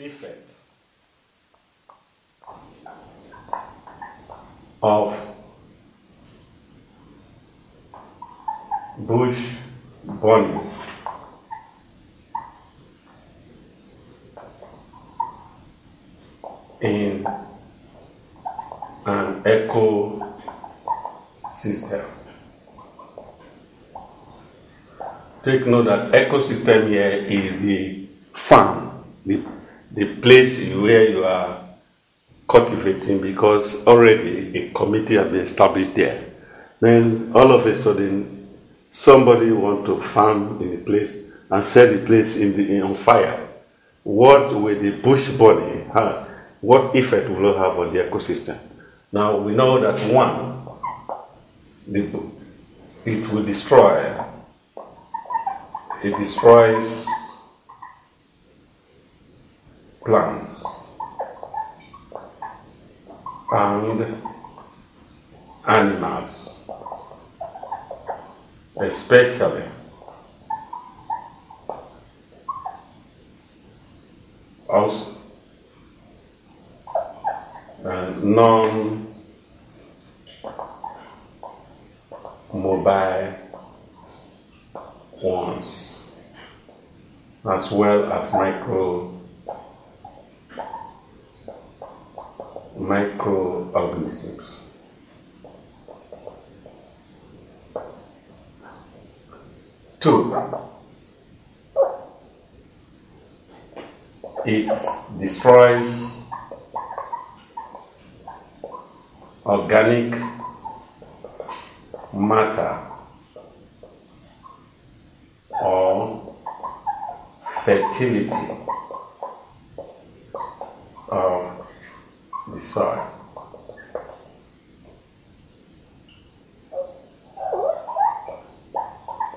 Effect of bush burning in an ecosystem. Take note that ecosystem here is the farm, the the place where you are cultivating because already a committee has been established there. Then all of a sudden, somebody want to farm in a place and set the place in the, on fire. What will the bush burning have? What effect will it have on the ecosystem? Now we know that one, the, it will destroy. It destroys plants. And animals, especially also uh, non mobile ones as well as micro microorganisms. Two, it destroys organic matter or fertility of the soil.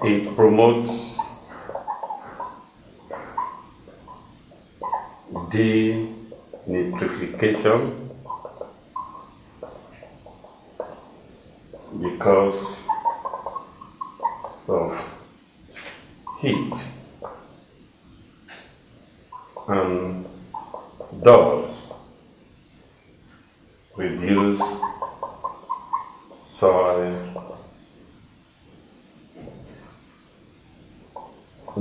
It promotes denitrification because of heat and does reduce soil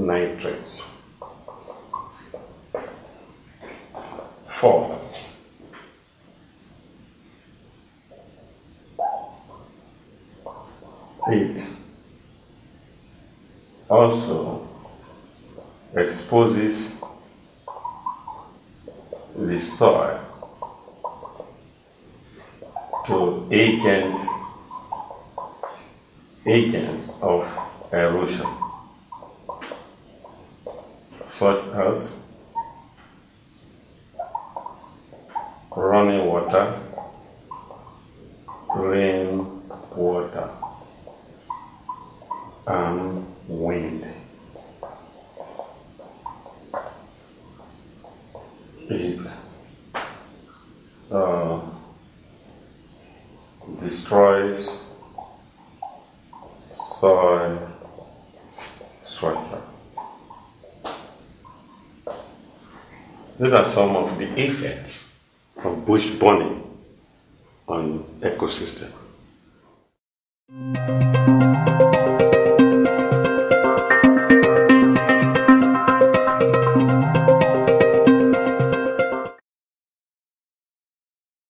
nitrates. Four. It also exposes the soil to agents agents of erosion such as running water, rain water, and wind. It uh, destroys soil structure. These are some of the effects of bush burning on ecosystem.